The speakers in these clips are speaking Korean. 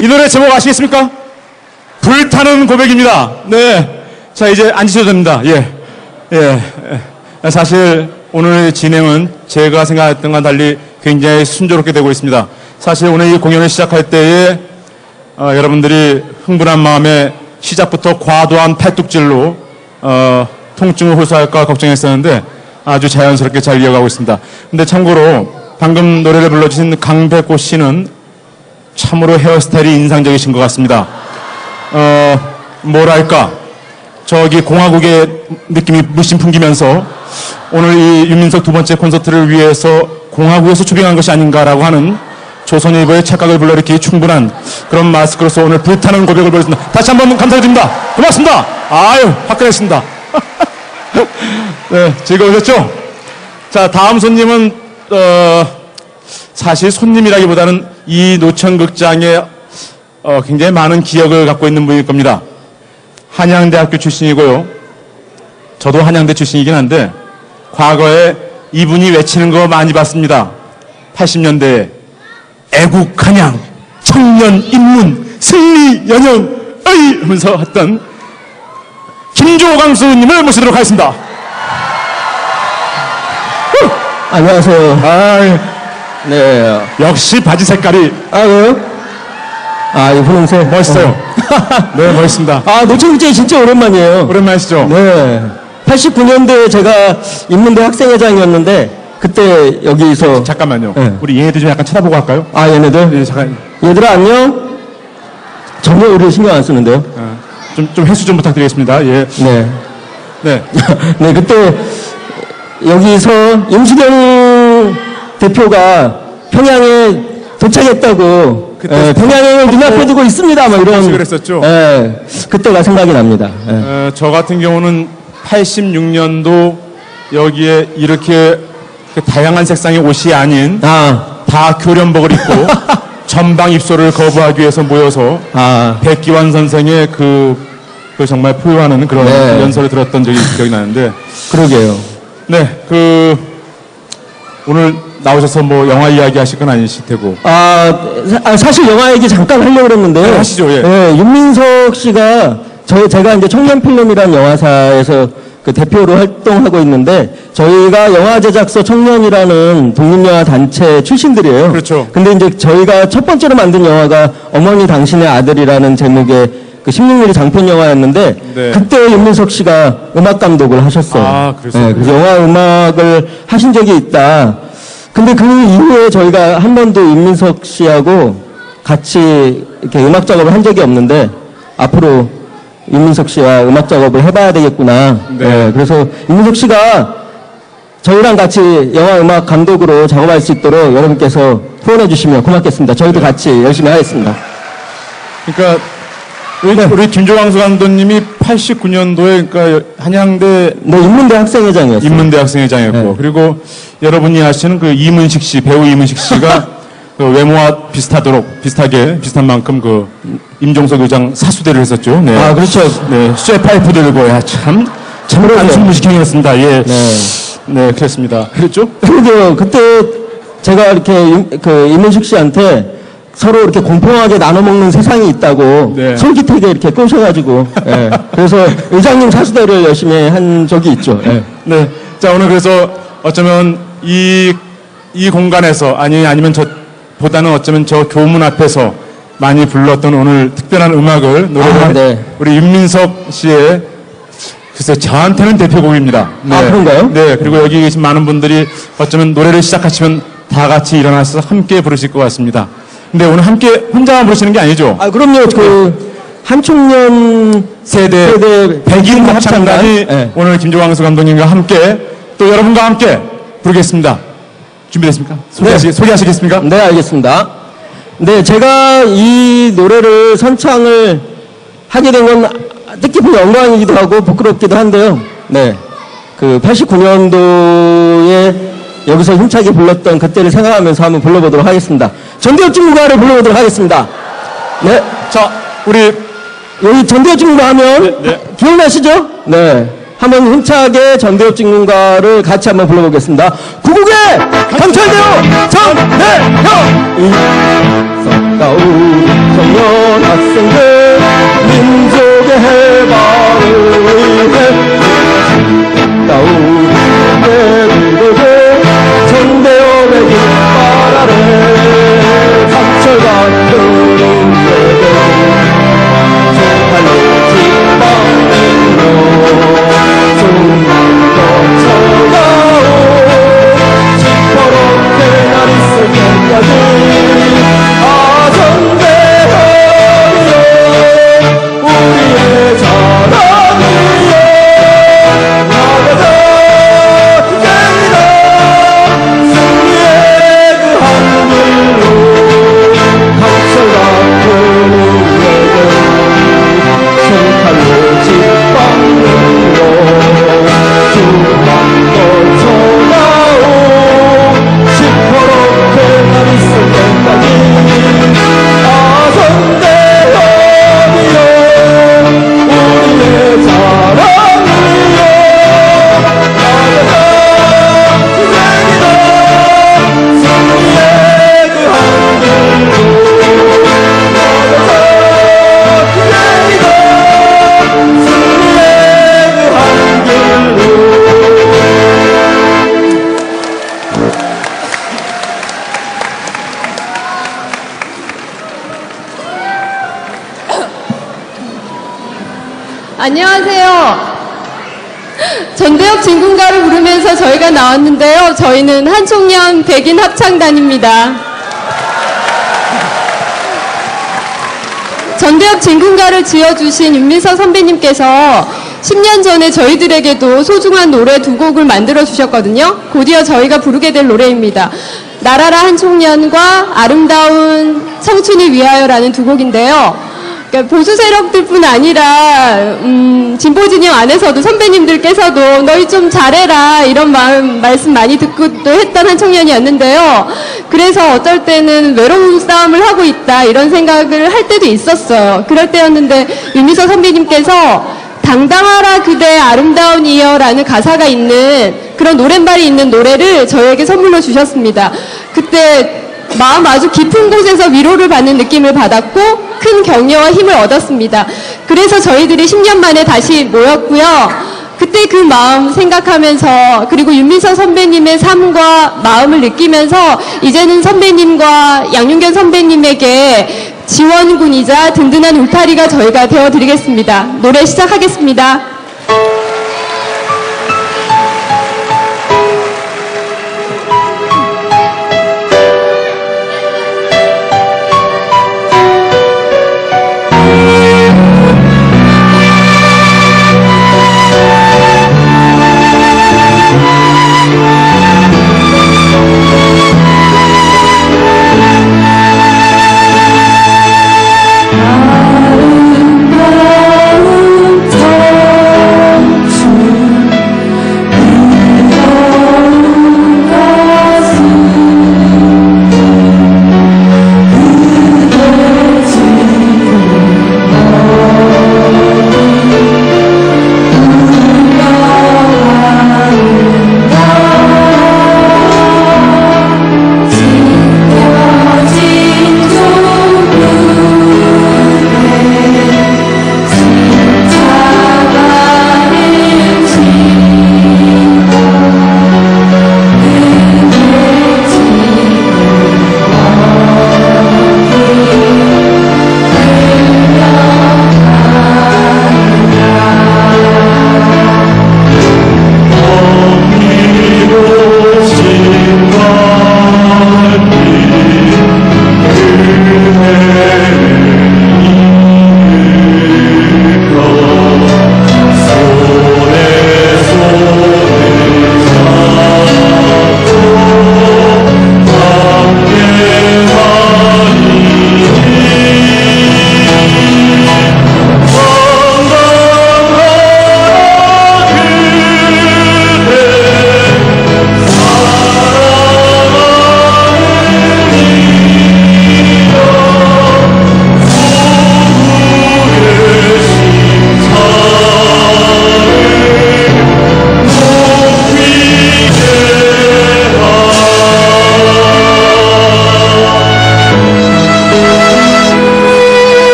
이 노래 제목 아시겠습니까? 불타는 고백입니다. 네. 자, 이제 앉으셔도 됩니다. 예. 예. 예. 사실 오늘 진행은 제가 생각했던 건 달리 굉장히 순조롭게 되고 있습니다. 사실 오늘 이 공연을 시작할 때에 어, 여러분들이 흥분한 마음에 시작부터 과도한 팔뚝질로 어, 통증을 호소할까 걱정했었는데 아주 자연스럽게 잘 이어가고 있습니다. 근데 참고로 방금 노래를 불러주신 강백호 씨는 참으로 헤어스타일이 인상적이신 것 같습니다. 어, 뭐랄까. 저기 공화국의 느낌이 물씬 풍기면서 오늘 이 윤민석 두 번째 콘서트를 위해서 공화국에서 초빙한 것이 아닌가라고 하는 조선일보의 착각을 불러일으키기 충분한 그런 마스크로서 오늘 불타는 고백을 보였습니다. 다시 한 번 감사드립니다. 고맙습니다. 아유, 화끈했습니다. 네, 즐거우셨죠? 자, 다음 손님은, 어, 사실 손님이라기보다는 이 노천극장에 어, 굉장히 많은 기억을 갖고 있는 분일 겁니다. 한양대학교 출신이고요. 저도 한양대 출신이긴 한데 과거에 이분이 외치는 거 많이 봤습니다. 80년대에 애국 한양 청년 인문 승리 연영 어이 하면서 했던 김조광 수님을 모시도록 하겠습니다. 안녕하세요. 아, 네. 역시 바지 색깔이 아, 왜요? 아, 이 분홍색. 멋있어요. 네, 멋있습니다. 아, 노천국제 진짜 오랜만이에요. 오랜만이시죠? 네. 89년도에 제가 인문대 학생회장이었는데, 그때 여기서. 잠깐만요. 네. 우리 얘네들 좀 약간 쳐다보고 할까요? 아, 얘네들? 네, 잠깐. 얘들아, 안녕? 전혀 우리 신경 안 쓰는데요? 어, 좀, 좀 해수 좀 부탁드리겠습니다. 예. 네. 네. 네, 그때 여기서 임수경 대표가 평양에 도착했다고 그때 예, 평양을 눈앞에 두고 있습니다. 뭐 이런 소식을 했었죠. 예, 그때가 생각이 납니다. 예. 어, 저 같은 경우는 86년도 여기에 이렇게 그 다양한 색상의 옷이 아닌 아, 다 교련복을 입고 전방 입소를 거부하기 위해서 모여서 아, 백기환 선생의 그, 그 정말 포효하는 그런 네. 연설을 들었던 적이 기억이 나는데 그러게요. 네, 그 오늘 나오셔서 뭐 영화 이야기 하실 건 아니실 테고 아, 사- 아, 사실 영화 얘기 잠깐 하려고 그랬는데요. 네, 하시죠, 예. 윤민석 씨가 저 제가 이제 청년 필름이라는 영화사에서 그 대표로 활동하고 있는데 저희가 영화 제작소 청년이라는 독립영화 단체 출신들이에요. 그렇죠. 근데 이제 저희가 첫 번째로 만든 영화가 어머니 당신의 아들이라는 제목의 그 16mm 장편 영화였는데 네. 그때 윤민석 씨가 음악 감독을 하셨어요. 아, 그랬어요? 그래서 영화 음악을 하신 적이 있다. 근데 그 이후에 저희가 한 번도 윤민석 씨하고 같이 이렇게 음악 작업을 한 적이 없는데 앞으로 윤민석 씨와 음악 작업을 해봐야 되겠구나. 네. 예, 그래서 윤민석 씨가 저희랑 같이 영화 음악 감독으로 작업할 수 있도록 여러분께서 후원해 주시면 고맙겠습니다. 저희도 같이 열심히 하겠습니다. 그러니까 우리, 우리 김조광수 감독님이 89년도에 그러니까 한양대 네, 인문대 학생회장이었어요. 인문대 학생회장이었고 네. 그리고 여러분이 아시는 그 이문식 씨 배우 이문식 씨가 그 외모와 비슷하도록 비슷하게 비슷한 만큼 그 임종석 의장 사수대를 했었죠. 네. 아, 그렇죠. 네, 쇠 파이프 들고 야, 참, 참 그러게요. 단순 무식행이었습니다. 예. 네. 네, 그렇습니다. 그랬죠? 그러게요. 그때 제가 이렇게 임- 그 이문식 씨한테 서로 이렇게 공평하게 나눠 먹는 세상이 있다고 네. 솔깃하게 이렇게 꼬셔가지고 예. 그래서 의장님 사수대를 열심히 한 적이 있죠. 예. 네. 자, 오늘 그래서 어쩌면 이, 이 공간에서, 아니, 아니면 저, 보다는 어쩌면 저 교문 앞에서 많이 불렀던 오늘 특별한 음악을, 노래를, 아, 네. 우리 윤민석 씨의, 글쎄, 저한테는 대표곡입니다. 아, 그런가요? 네. 그리고 여기 계신 많은 분들이 어쩌면 노래를 시작하시면 다 같이 일어나서 함께 부르실 것 같습니다. 근데 오늘 함께 혼자만 부르시는 게 아니죠? 아 그럼요. 그 한총년 세대, 세대 백인 합창단이 예. 오늘 김조광수 감독님과 함께 또 여러분과 함께 부르겠습니다. 준비됐습니까? 소개하시, 소개하시겠습니까? 네, 알겠습니다. 네, 제가 이 노래를 선창을 하게 된 건 뜻깊은 영광이기도 하고 부끄럽기도 한데요. 네. 그 89년도에 여기서 힘차게 불렀던 그때를 생각하면서 한번 불러보도록 하겠습니다. 전대협 중국가를 불러보도록 하겠습니다. 네. 자, 우리 여기 전대협 중국가 하면 네, 네. 기억나시죠? 네. 한번 힘차게 전대협 중국가를 같이 한번 불러보겠습니다. 구국의 강철대요 전대협! 싸우 청년 학생들 민족의 해방을 위해 싸우 안녕하세요. 전대엽 진군가를 부르면서 저희가 나왔는데요. 저희는 한총련 백인 합창단입니다. 전대엽 진군가를 지어주신 윤민서 선배님께서 10년 전에 저희들에게도 소중한 노래 두 곡을 만들어 주셨거든요. 곧이어 저희가 부르게 될 노래입니다. 나라라 한 청년과 아름다운 청춘을 위하여라는 두 곡인데요. 그러니까 보수 세력들뿐 아니라 음, 진보 진영 안에서도 선배님들께서도 너희 좀 잘해라 이런 마음 말씀 많이 듣고 또 했던 한 청년이었는데요. 그래서 어떨 때는 외로운 싸움을 하고 있다 이런 생각을 할 때도 있었어요. 그럴 때였는데 윤미서 선배님께서 당당하라 그대 아름다운 이여라는 가사가 있는 그런 노랫말이 있는 노래를 저에게 선물로 주셨습니다. 그때 마음 아주 깊은 곳에서 위로를 받는 느낌을 받았고 큰 격려와 힘을 얻었습니다. 그래서 저희들이 10년 만에 다시 모였고요. 그때 그 마음 생각하면서 그리고 윤민서 선배님의 삶과 마음을 느끼면서 이제는 선배님과 양윤견 선배님에게 지원군이자 든든한 울타리가 저희가 되어드리겠습니다. 노래 시작하겠습니다.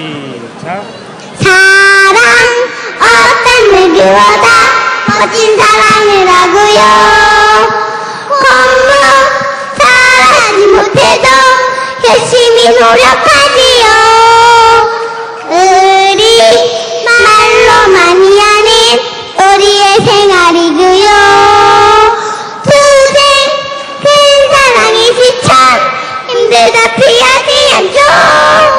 시작. 사랑 어떤 누구보다 멋진 사랑을 하고요. 공부 잘하지 못해도 열심히 노력하지요. 우리 말로 많이 하는 우리의 생활이고요. 투생 큰 사랑이 시참 힘들다 피하지 않죠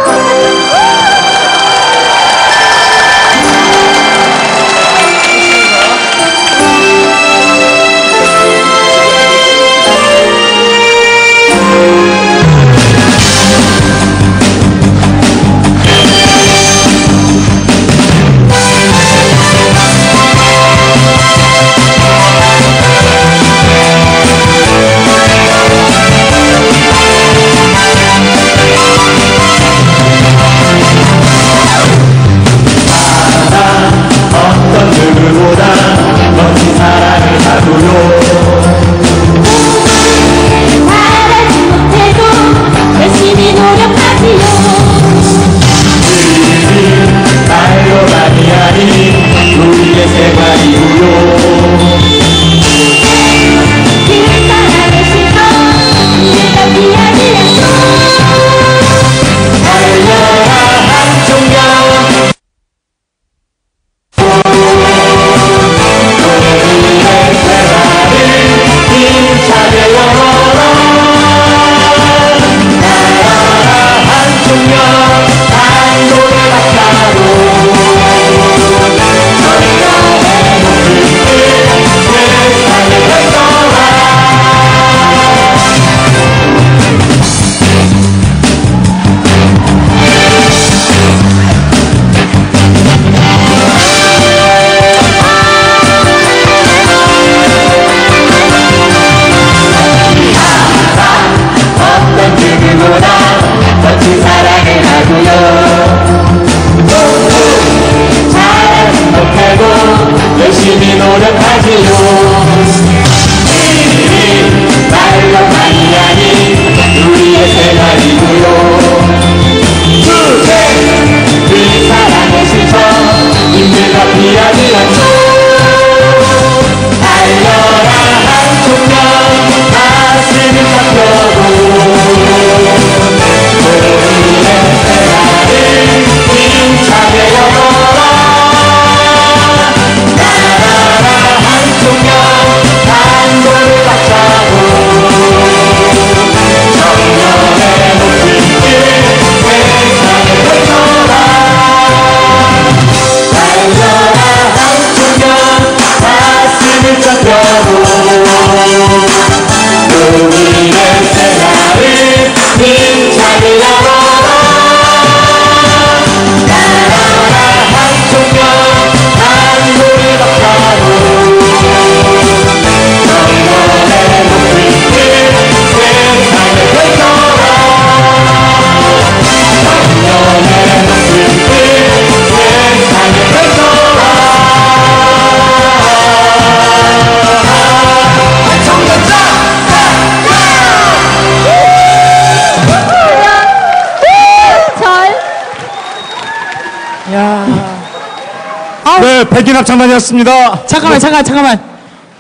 백인 합창단이었습니다. 잠깐만, 잠깐, 잠깐만.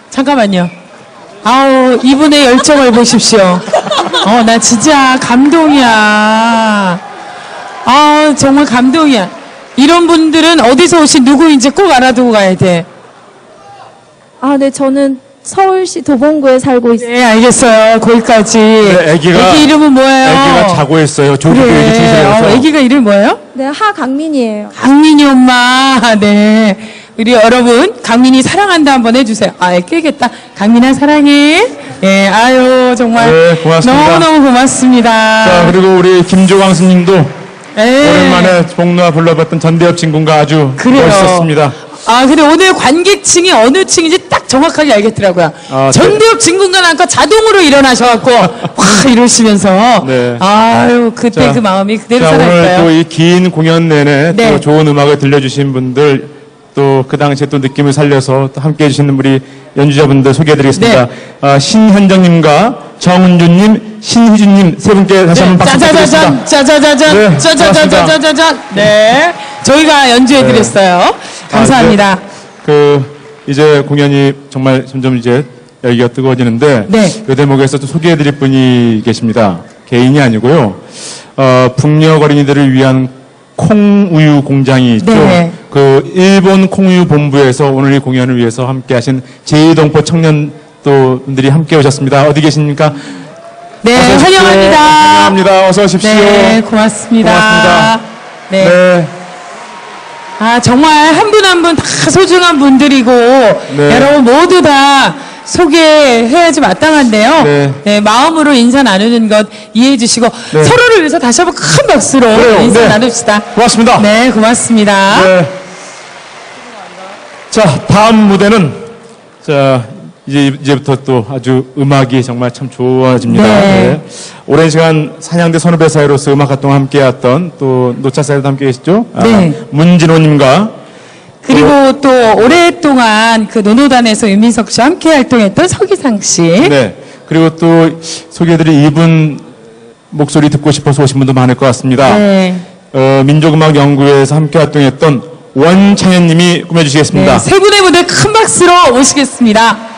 잠깐만요. 아우, 이분의 열정을 보십시오. 어, 나 진짜 감동이야. 아, 정말 감동이야. 이런 분들은 어디서 오신 누구인지 꼭 알아두고 가야 돼. 아, 네, 저는 서울시 도봉구에 살고 있습니다. 네, 알겠어요. 거기까지. 네, 애기가- 애기 이름은 뭐예요? 애기가 자고 있어요. 조기교육이 그래. 어. 애기가 이름 뭐예요? 네, 하강민이에요. 강민이 엄마. 네. 우리 여러분, 강민이 사랑한다 한번 해주세요. 아, 깨겠다. 강민아 사랑해. 예, 아유, 정말. 네, 고맙습니다. 너무너무 고맙습니다. 자, 그리고 우리 김조광 스님도 예. 오랜만에 복로와 불러봤던 전대엽 친구가 아주 그래요. 멋있었습니다. 아, 근데 오늘 관객층이 어느 층인지 딱 정확하게 알겠더라고요. 아, 전대엽 진군가 나니까 자동으로 일어나셔갖고, 확 이러시면서. 네. 아유, 그때 자, 그 마음이 그대로 자, 오늘 살아있어요. 또이 긴 공연 내내 네. 또 좋은 음악을 들려주신 분들 또 그 당시에 또 느낌을 살려서 또 함께 해주시는 우리 연주자분들 소개해드리겠습니다. 네. 아, 신현정님과 정은주님, 신희준님 세 분께 다시 한번 박수. 짜자자잔, 짜자자잔, 네, 짜자자자자자잔. 네. 저희가 연주해드렸어요. 감사합니다. 아, 이제 그 이제 공연이 정말 점점 이제 열기가 뜨거워지는데 네. 그 대목에서 또 소개해드릴 분이 계십니다. 개인이 아니고요. 어, 북녘 어린이들을 위한 콩우유 공장이 있죠. 네. 그 일본 콩우유 본부에서 오늘 이 공연을 위해서 함께 하신 제2동포 청년 또 분들이 함께 오셨습니다. 어디 계십니까? 네. 환영합니다. 환영합니다. 어서 오십시오. 네, 고맙습니다. 고맙습니다. 네. 네. 아, 정말 한 분 한 분 다 소중한 분들이고, 네. 여러분 모두 다 소개해야지 마땅한데요. 네. 네, 마음으로 인사 나누는 것 이해해 주시고, 네. 서로를 위해서 다시 한번 큰 박수로 그래요. 인사 네. 나눕시다. 고맙습니다. 네, 고맙습니다. 네. 자, 다음 무대는, 자, 이제, 이제부터 또 아주 음악이 정말 참 좋아집니다. 네. 오랜 시간 산양대 선후배 사이로서 음악 활동 함께 했던 또 노차 사이도 함께 계시죠? 아, 네. 문진호님과 그리고 또 오랫동안 그 노노단에서 윤민석 씨와 함께 활동했던 서기상 씨. 네. 그리고 또 소개해드릴 이분 목소리 듣고 싶어서 오신 분도 많을 것 같습니다. 네. 어, 민족음악 연구회에서 함께 활동했던 원창현님이 꾸며주시겠습니다. 네, 세 분의 무대 큰 박수로 모시겠습니다.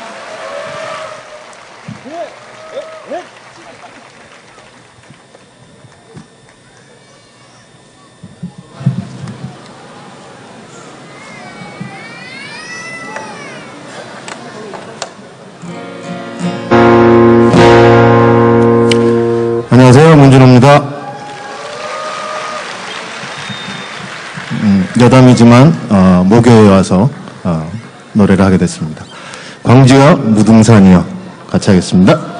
음, 여담이지만 어, 목요에 와서 어, 노래를 하게 됐습니다. 광주와 무등산이요. 같이 하겠습니다.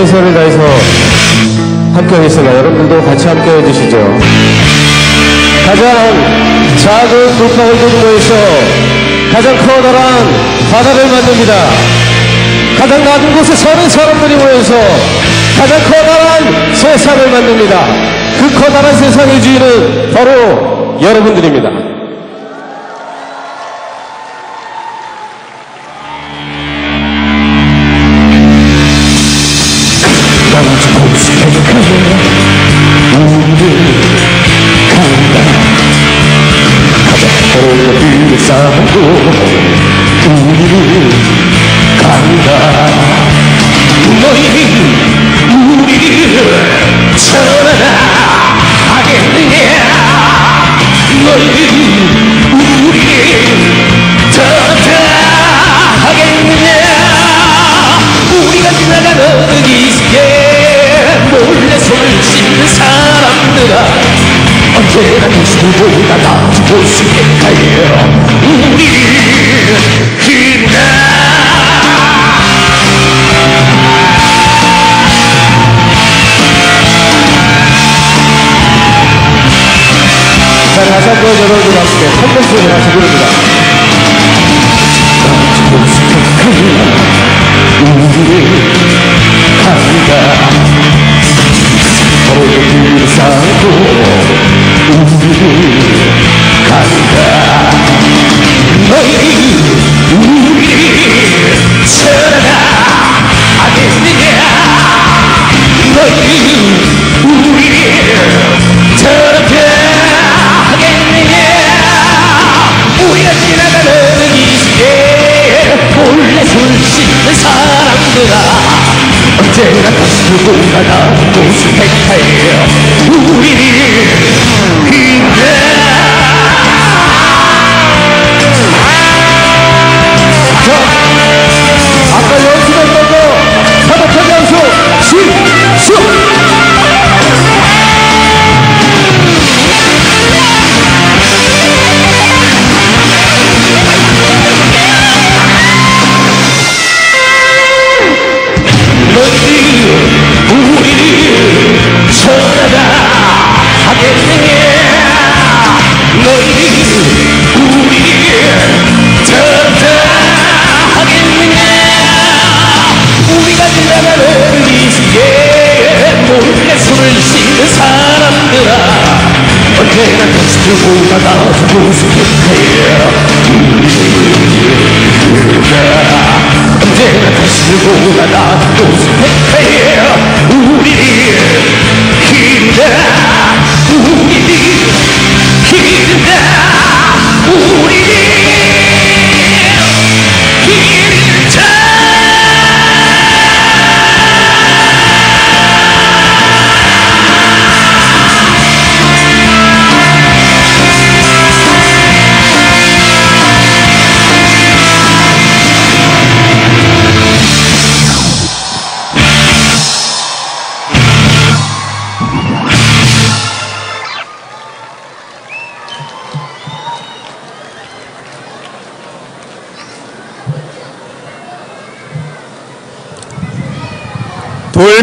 최선을 다해서 함께하겠습니다. 여러분들도 같이 함께해 주시죠. 가장 작은 돌파홀들이 모여서 가장 커다란 바다를 만듭니다. 가장 낮은 곳에 서는 사람들이 모여서 가장 커다란 세상을 만듭니다. 그 커다란 세상의 주인은 바로 여러분들입니다.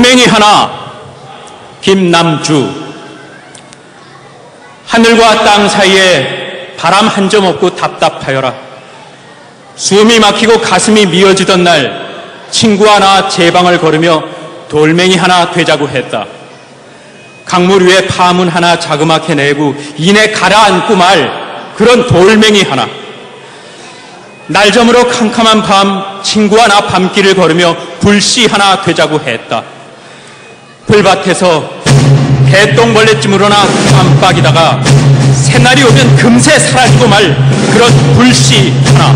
돌멩이 하나 김남주. 하늘과 땅 사이에 바람 한 점 없고 답답하여라. 숨이 막히고 가슴이 미어지던 날 친구 하나 제 방을 걸으며 돌멩이 하나 되자고 했다. 강물 위에 파문 하나 자그맣게 내고 이내 가라앉고 말 그런 돌멩이 하나. 날점으로 캄캄한 밤 친구 하나 밤길을 걸으며 불씨 하나 되자고 했다. 풀밭에서 개똥벌레쯤 으로나 깜빡이다가 새날이 오면 금세 사라지고 말 그런 불씨 하나.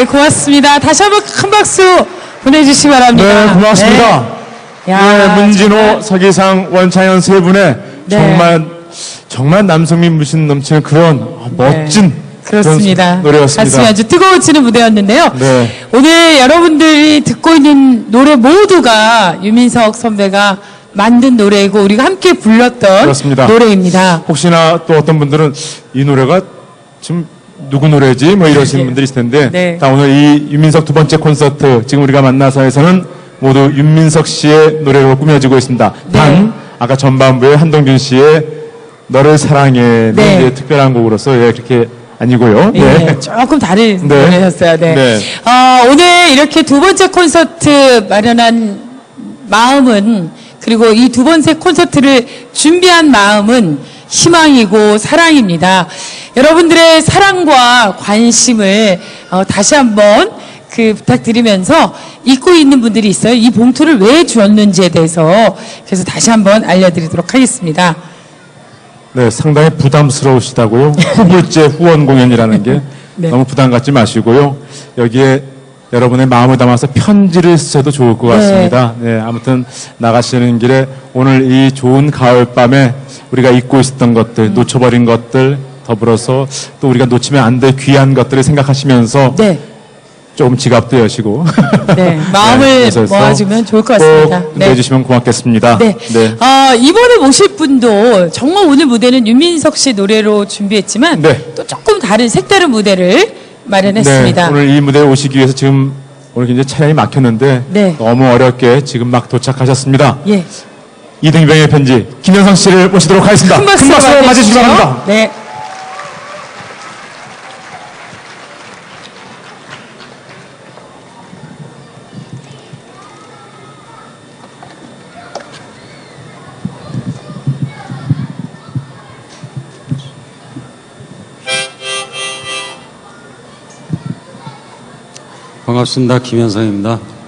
네, 고맙습니다. 다시 한번 큰 박수 보내주시기 바랍니다. 네, 고맙습니다. 네. 야, 네, 문진호, 정말. 서기상, 원창현 세 분의 네. 정말 정말 남성민 무신 넘치는 그런 아, 멋진 네, 그렇습니다. 노래였습니다. 가슴이 아주 뜨거워지는 무대였는데요. 네. 오늘 여러분들이 듣고 있는 노래 모두가 유민석 선배가 만든 노래이고 우리가 함께 불렀던 그렇습니다. 노래입니다. 혹시나 또 어떤 분들은 이 노래가 지금 누구 노래지 뭐 이러시는 네. 분들이 있을 텐데 네. 자, 오늘 이 윤민석 두 번째 콘서트 지금 우리가 만나서에서는 모두 윤민석 씨의 노래로 꾸며지고 있습니다. 네. 단 아까 전반부에 한동준 씨의 너를 사랑해는 네. 이제 특별한 곡으로서 예, 그렇게 아니고요. 예, 네. 조금 다른 네. 노래였어요. 네. 네. 어, 오늘 이렇게 두 번째 콘서트 마련한 마음은 그리고 이 두 번째 콘서트를 준비한 마음은 희망이고 사랑입니다. 여러분들의 사랑과 관심을 어, 다시 한번 그 부탁드리면서 잊고 있는 분들이 있어요. 이 봉투를 왜 주었는지에 대해서 그래서 다시 한번 알려드리도록 하겠습니다. 네, 상당히 부담스러우시다고요. 후불제 후원 공연이라는 게 네. 너무 부담 갖지 마시고요. 여기에 여러분의 마음을 담아서 편지를 쓰셔도 좋을 것 네. 같습니다. 네, 아무튼 나가시는 길에 오늘 이 좋은 가을밤에 우리가 잊고 있었던 것들, 음. 놓쳐버린 것들, 더불어서 또 우리가 놓치면 안 될 귀한 것들을 생각하시면서 네. 조금 지갑도 여시고 네, 마음을 그래서 모아주면 좋을 것 같습니다. 꼭 네. 내주시면 고맙겠습니다. 네. 어, 이번에 모실 분도 정말 오늘 무대는 윤민석 씨 노래로 준비했지만 네. 또 조금 다른 색다른 무대를 마련했습니다. 네, 오늘 이 무대에 오시기 위해서 지금 오늘 굉장히 차량이 막혔는데 네. 너무 어렵게 지금 막 도착하셨습니다. 예. 이등병의 편지 김현성 씨를 모시도록 하겠습니다. 큰 박수 맞으시기 바랍니다. 네. 반갑습니다. 김현성입니다.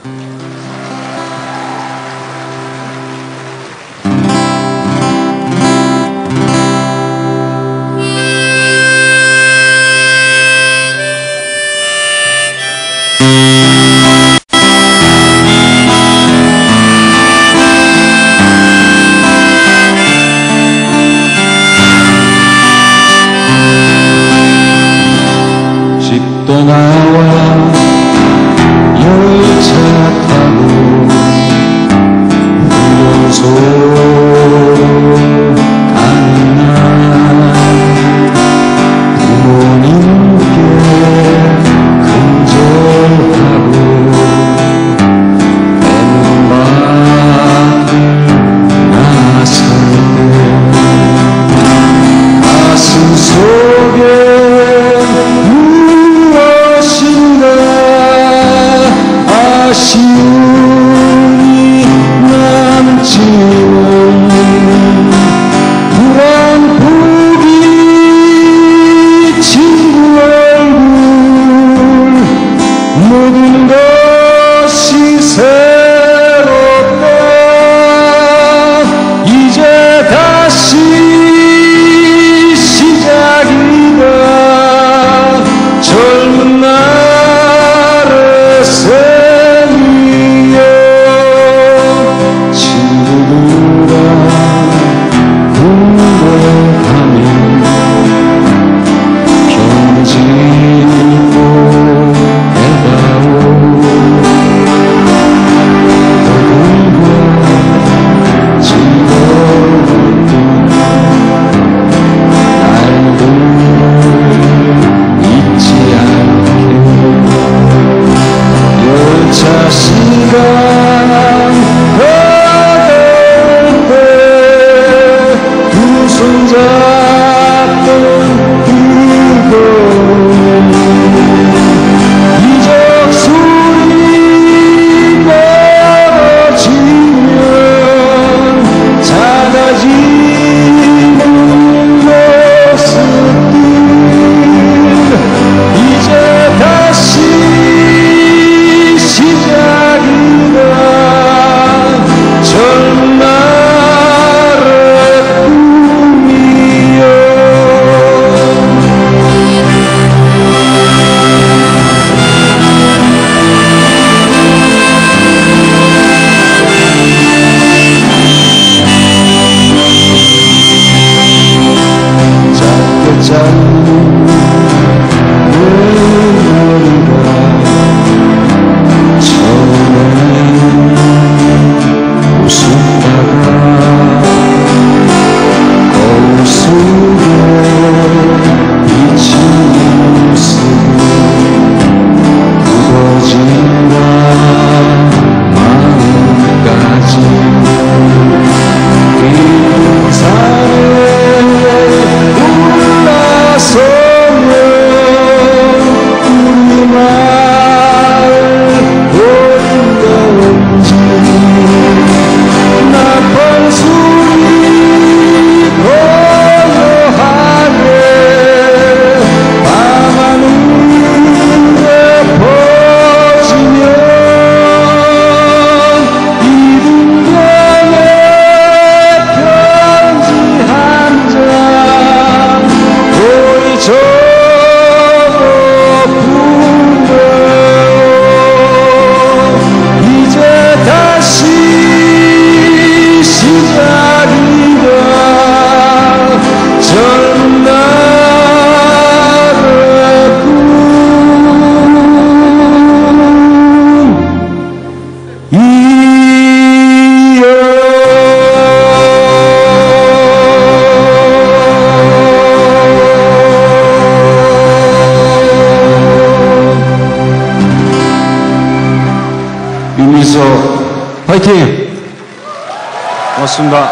고맙습니다.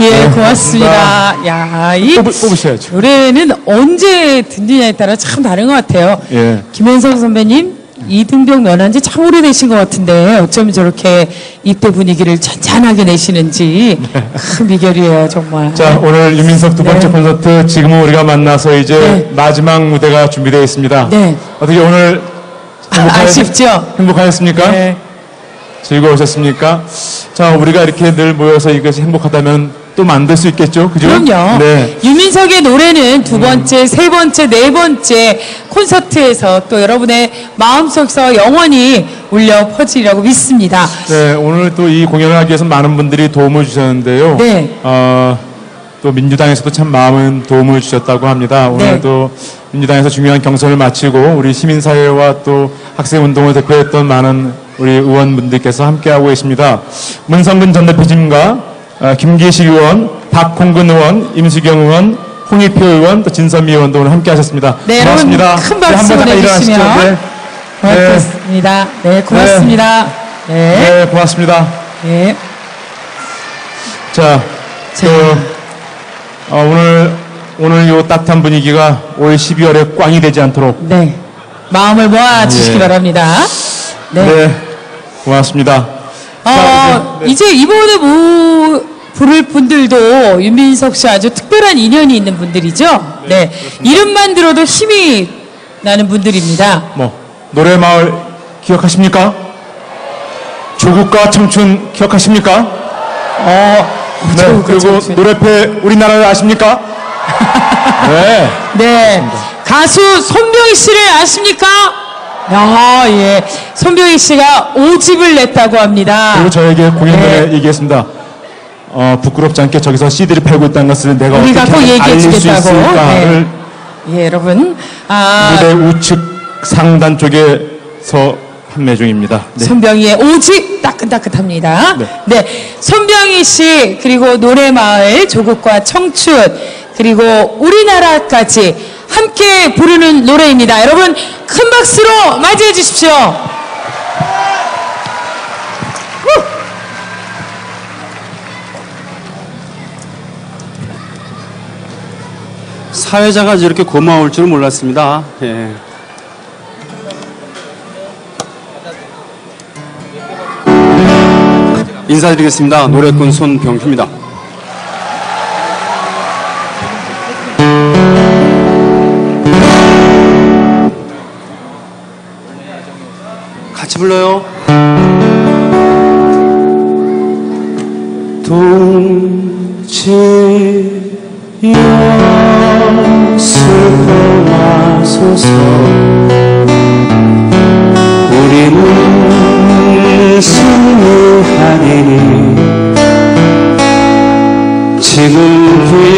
예, 고맙습니다. 야, 이 뽑, 뽑으셔야죠. 노래는 언제 듣느냐에 따라 참 다른 것 같아요. 예. 김현성 선배님, 이등병 면한 지 참 오래되신 것 같은데 어쩜 저렇게 이때 분위기를 잔잔하게 내시는지 큰 비결이에요, 정말. 자, 오늘 유민석 두 번째 네. 콘서트 지금은 우리가 만나서 이제 네. 마지막 무대가 준비되어 있습니다. 네. 어떻게 오늘 행복하- 아쉽죠? 행복하셨습니까? 네. 즐거우셨습니까? 자, 우리가 이렇게 늘 모여서 이것이 행복하다면 또 만들 수 있겠죠? 그죠? 그럼요. 네. 유민석의 노래는 두 번째, 세 번째, 네 번째 콘서트에서 또 여러분의 마음속에서 영원히 울려 퍼지리라고 믿습니다. 네, 오늘 또 이 공연을 하기 위해서 많은 분들이 도움을 주셨는데요. 네. 어, 또 민주당에서도 참 많은 도움을 주셨다고 합니다. 오늘 네. 또 민주당에서 중요한 경선을 마치고 우리 시민사회와 또 학생운동을 대표했던 많은 우리 의원분들께서 함께하고 계십니다. 문성근 전 대표님과 어, 김기식 의원, 박홍근 의원, 임수경 의원, 홍익표 의원, 또 진선미 의원도 오늘 함께 하셨습니다. 네, 고맙습니다. 큰 네, 박수 한번 잠깐 일어나시죠. 보내주시면 네. 고맙습니다. 네, 고맙습니다. 네. 네, 고맙습니다. 네. 자, 자. 그, 어, 오늘, 오늘 요 따뜻한 분위기가 올 12월에 꽝이 되지 않도록. 네. 마음을 모아 주시기 예. 바랍니다. 네. 네. 고맙습니다. 어, 자, 이제, 이제 이번에 뭐 부를 분들도 윤민석 씨 아주 특별한 인연이 있는 분들이죠. 네. 이름만 들어도 힘이 나는 분들입니다. 뭐, 노래마을 기억하십니까? 조국과 청춘 기억하십니까? 어, 네. 그리고 청춘. 노래패 우리나라를 아십니까? 네. 네. 가수 손병희 씨를 아십니까? 아, 예. 손병희 씨가 오집을 냈다고 합니다. 그리고 저에게 공연 전에 네. 얘기했습니다. 어, 부끄럽지 않게 저기서 CD를 팔고 있다는 것을 내가 우리가 어떻게 얘기해 알릴 수 주겠다고. 있을까를 예, 여러분. 아, 무대 우측 상단 쪽에서 판매 중입니다. 네. 손병희의 오직 따끈따끈합니다. 네. 네. 손병희 씨, 그리고 노래마을, 조국과 청춘, 그리고 우리나라까지 함께 부르는 노래입니다. 여러분, 큰 박수로 맞이해 주십시오. 사회자가 이렇게 고마울 줄 몰랐습니다. 예. 인사드리겠습니다. 노래꾼 손병희입니다. 같이 불러요. 동지여 슬퍼마소서 우리는 승리하리니 지금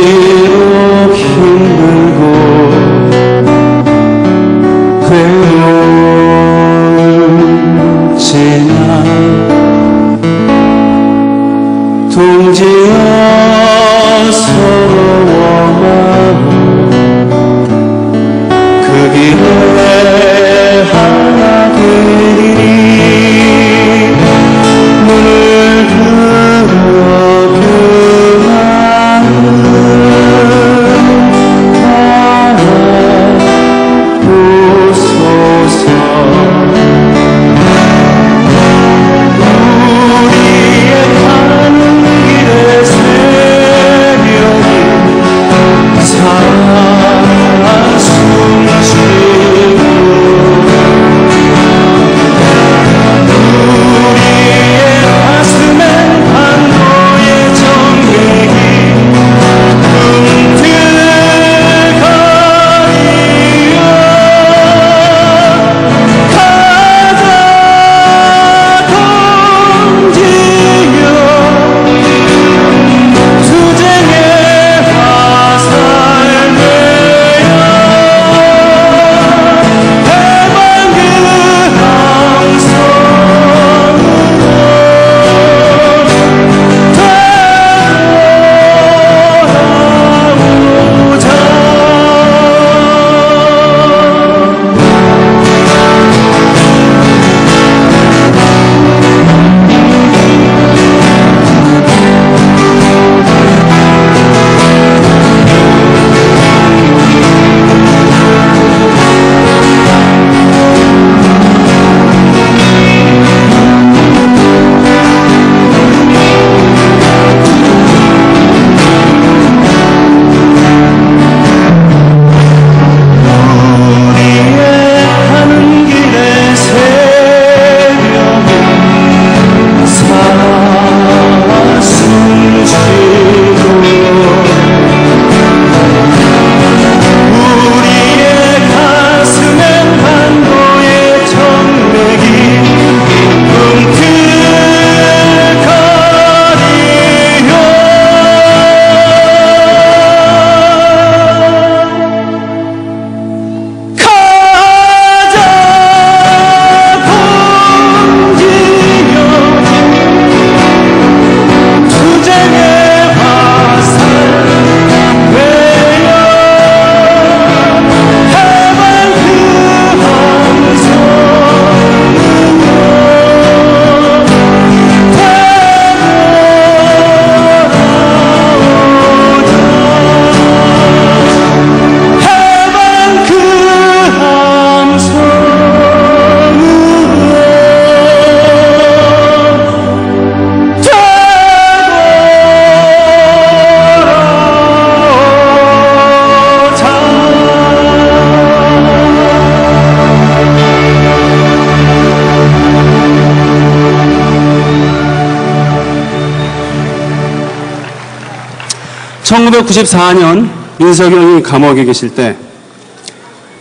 1994년 윤석열이 감옥에 계실 때,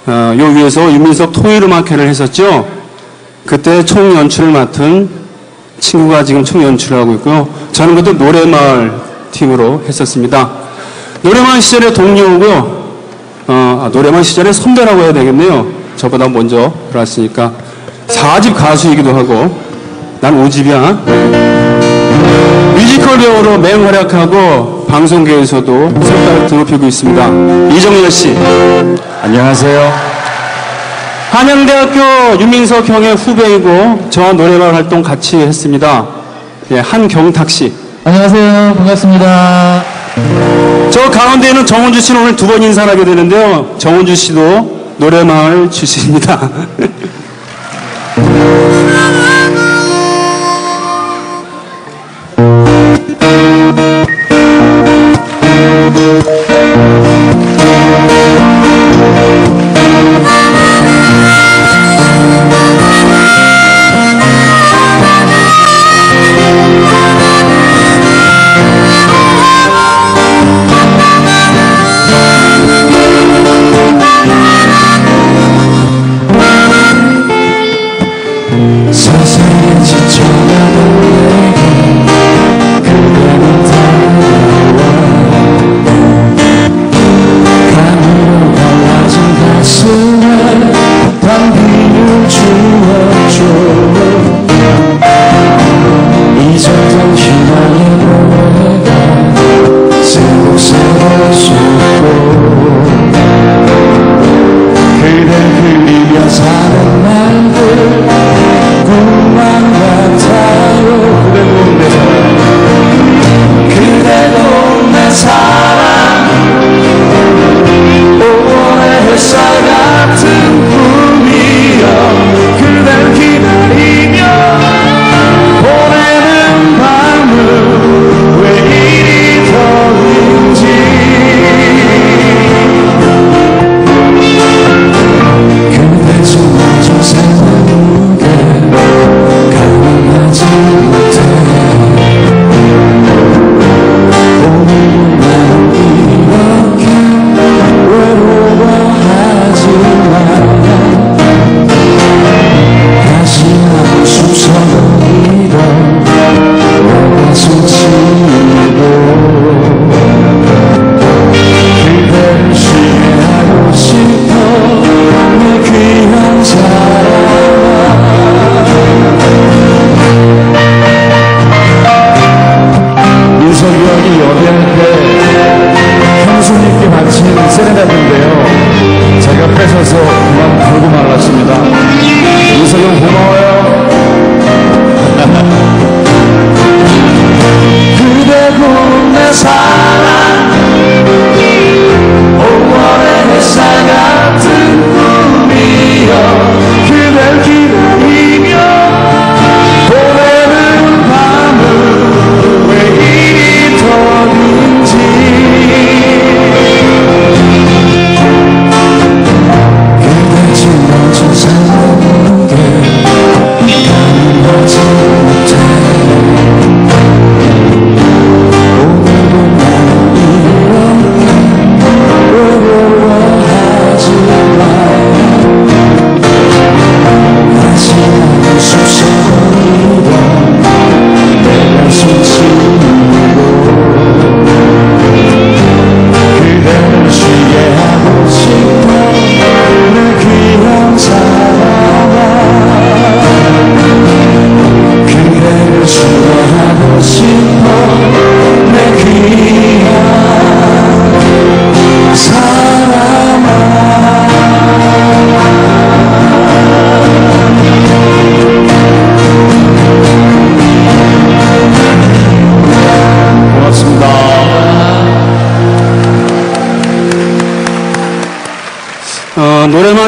어, 요 위에서 윤민석 토요일음악회를 했었죠. 그때 총 연출을 맡은 친구가 지금 총 연출을 하고 있고요. 저는 그때 노래마을 팀으로 했었습니다. 노래마을 시절의 동료고요. 어, 아, 노래마을 시절의 선배라고 해야 되겠네요. 저보다 먼저 들어왔으니까. 4집 가수이기도 하고, 난 5집이야. 뮤지컬 배우로 맹활약하고 방송계에서도 색깔을 드높이고 있습니다. 이정열 씨. 안녕하세요. 한양대학교 유민석 형의 후배이고 저와 노래방 활동 같이 했습니다. 예, 한경탁 씨. 안녕하세요. 반갑습니다. 저 가운데에는 정원주 씨는 오늘 두 번 인사를 하게 되는데요. 정원주 씨도 노래마을 출신입니다.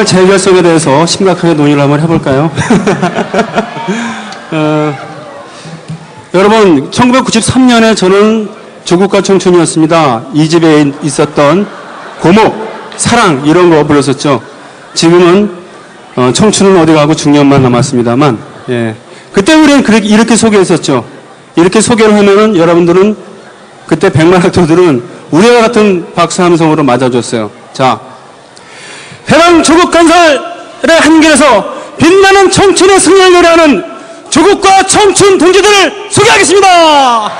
어, 노래마을 재결성에 대해서 심각하게 논의를 한번 해볼까요? 어, 여러분, 1993년에 저는 조국과 청춘이었습니다. 이 집에 있었던 고목, 사랑, 이런 거 불렀었죠. 지금은 어, 청춘은 어디 가고 중년만 남았습니다만, 예. 그때 우리는 그렇게, 이렇게 소개했었죠. 이렇게 소개를 하면은 여러분들은 그때 백만 학도들은 우리와 같은 박수 함성으로 맞아줬어요. 자, 해방 조국 건설의 한길에서 빛나는 청춘의 승리를 노래하는 조국과 청춘 동지들을 소개하겠습니다.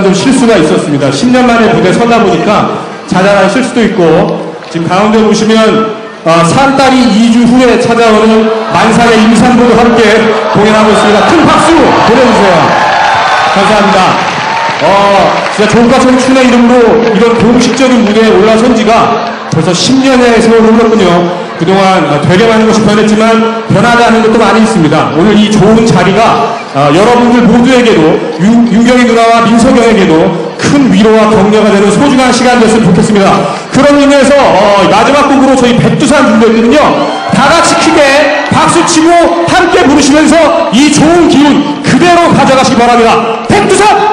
잠깐 좀 실수가 있었습니다. 10년 만에 무대 서다 보니까 자잘한 실수도 있고, 지금 가운데 보시면, 아, 산딸이 2주 후에 찾아오는 만상의 임산부도 함께 공연하고 있습니다. 큰 박수 보내주세요. 감사합니다. 어, 진짜 조국과 청춘의 이름으로 이런 공식적인 무대에 올라선 지가 벌써 10년의 세월을 흘렀군요. 그동안 어, 되게 많은 것이 변했지만 변하지 않은 것도 많이 있습니다. 오늘 이 좋은 자리가 어, 여러분들 모두에게도 유, 유경이 누나와 민석영에게도 큰 위로와 격려가 되는 소중한 시간 됐으면 좋겠습니다. 그런 의미에서 어, 마지막 곡으로 저희 백두산 준비했거든요. 다 같이 크게 박수 치고 함께 부르시면서 이 좋은 기운 그대로 가져가시기 바랍니다. 백두산!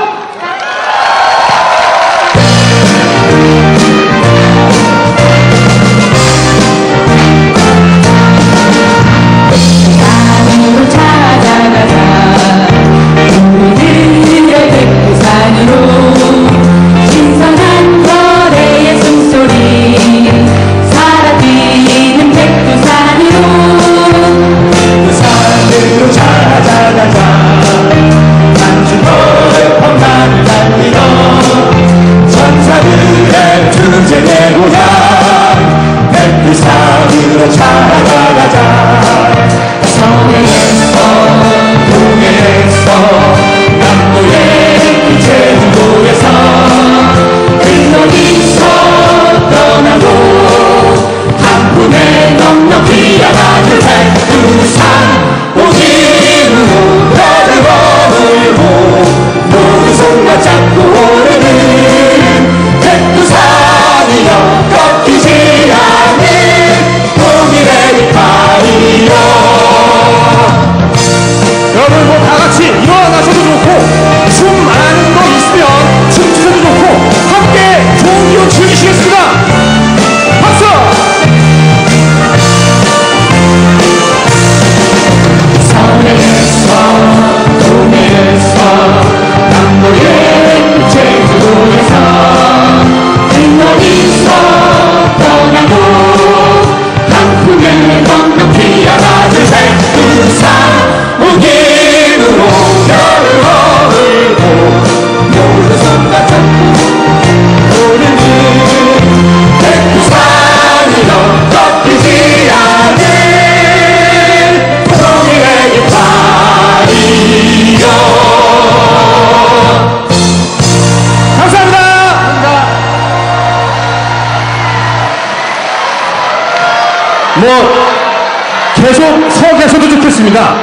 계속 서 계셔도 좋겠습니다.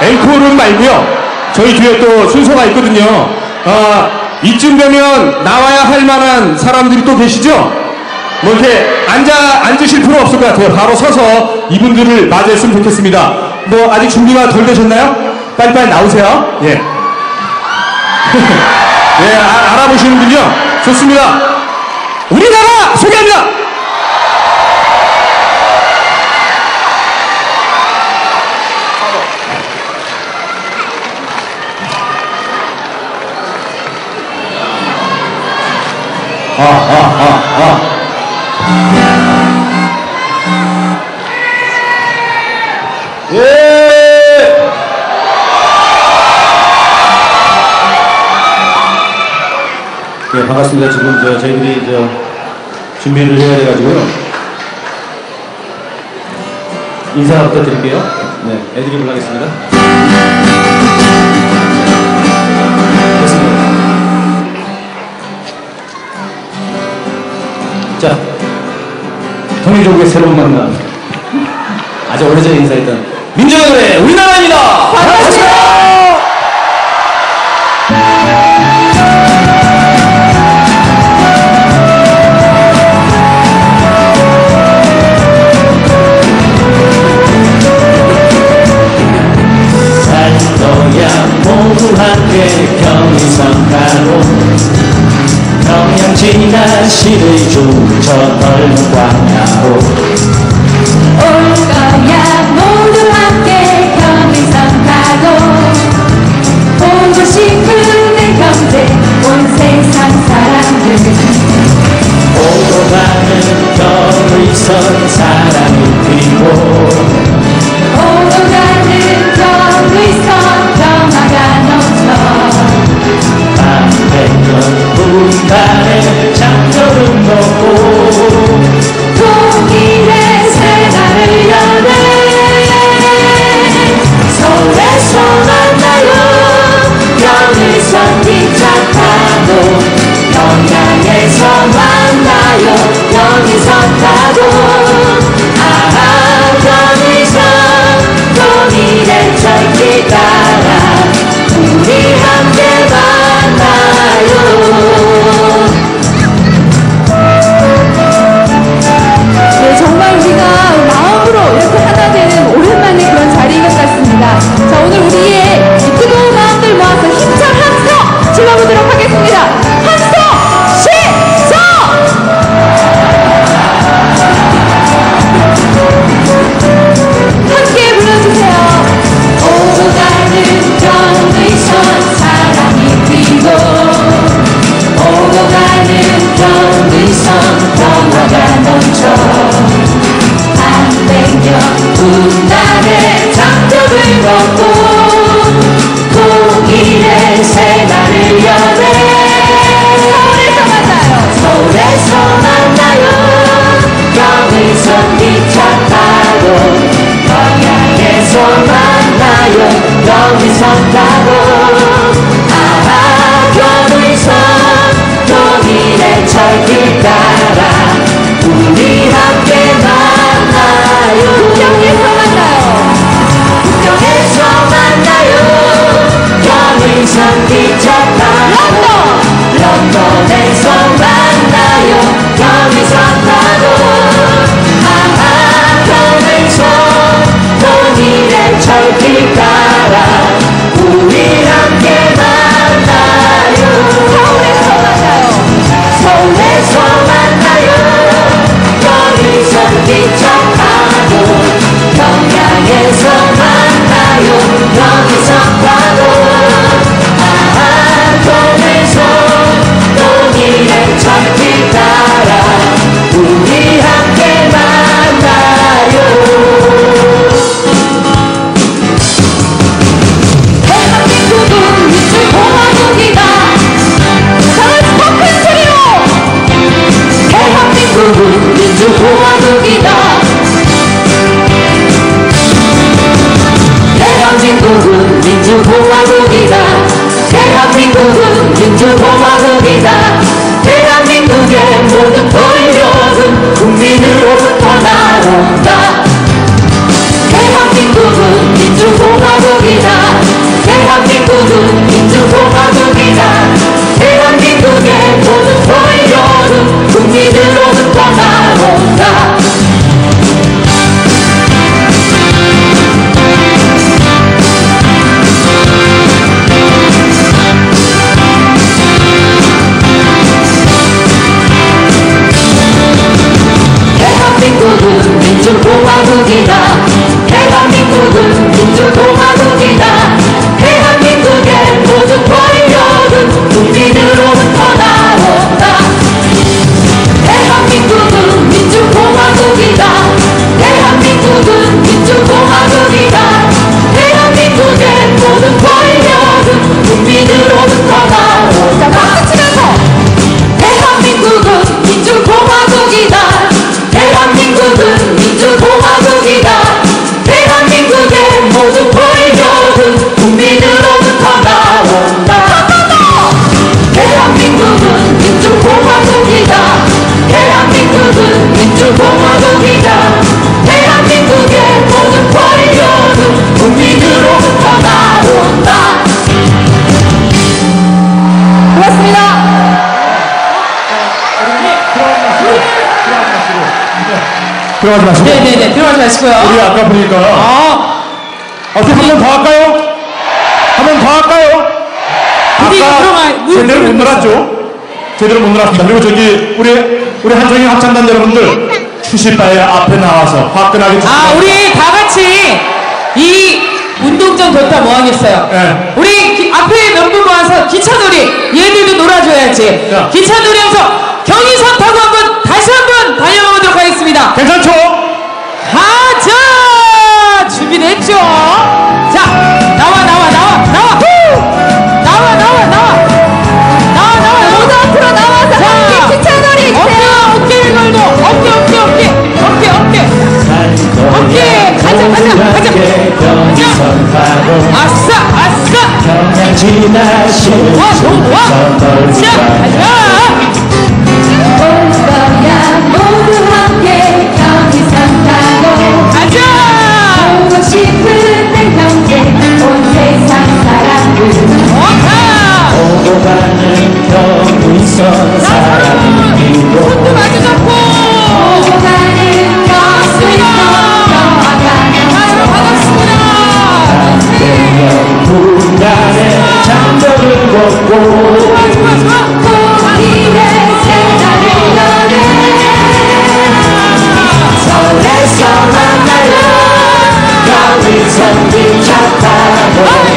앵콜은 말고요. 저희 뒤에 또 순서가 있거든요. 아, 이쯤 되면 나와야 할 만한 사람들이 또 계시죠? 뭐 이렇게 앉아, 앉으실 필요 없을 것 같아요. 바로 서서 이분들을 맞이했으면 좋겠습니다. 뭐 아직 준비가 덜 되셨나요? 빨리빨리 나오세요. 예. 예, 아, 알아보시는군요. 좋습니다. 우리나라 소개합니다! 예! 예, 반갑습니다. 지금 저 저희들이 저 준비를 해야 돼가지고요. 인사부터 드릴게요. 네, 애드립을 하겠습니다. 자, 통일조국의 새로운 만남. 아주 오래전에 인사했던 민주의 노래 우리나라입니다. 반갑습니다. 함께 경의선 가로 평양 지나 시를 중 저 광야로 올 거야 모두 함께 경의선 타고 보고 싶은 내 경제 온 세상 사람들 오고 가는 경의선 사랑 들어가지 마시고. 네네네, 들어가지 마시고요. 우리 아까 보니까. 어, 어떻게 한 번 더 할까요? 한 번 더 할까요? 부디 아까 들어가- 물- 제대로 못 물- 놀았죠? 제대로 못 놀았습니다. 그리고 저기 우리 우리 한정희 합창단 여러분들 추실바에 앞에 나와서 화끈하게 아, 우리 다 같이 이 운동 좀 좋다 뭐 하겠어요? 네. 우리 기- 앞에 몇 분 모아서 기차놀이 얘들도 놀아줘야지. 자. 기차놀이 하면서 경의선 타고 한번 다시 한번 달려보도록 하겠습니다. 괜찮죠? 가자! 준비됐죠? 자, 나와, 나와, 나와, 나와! 후! 나와, 나와, 나와! 나와, 나와, 모두 앞으로 나와서 함께 기차놀이 어깨, 해주세요. 어깨를 걸고, 어깨, 어깨, 어깨, 어깨, 어깨. 어깨, 가자, 가자, 가자. 자, 아싸, 아싸! 와, 좋아! 자, 가자! 올 거야 타고 가자! 보고 Oh!